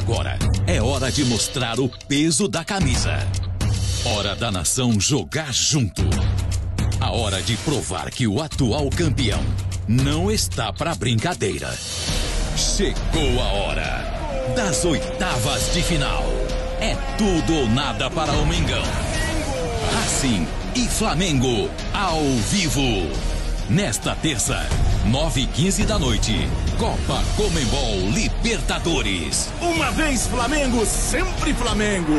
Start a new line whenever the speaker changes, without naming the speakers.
Agora é hora de mostrar o peso da camisa. Hora da nação jogar junto. A hora de provar que o atual campeão não está para brincadeira. Chegou a hora das oitavas de final. É tudo ou nada para o Mengão. Racing e Flamengo ao vivo. Nesta terça, 9 e 15 da noite, Copa Comembol Libertadores.
Uma vez Flamengo, sempre Flamengo.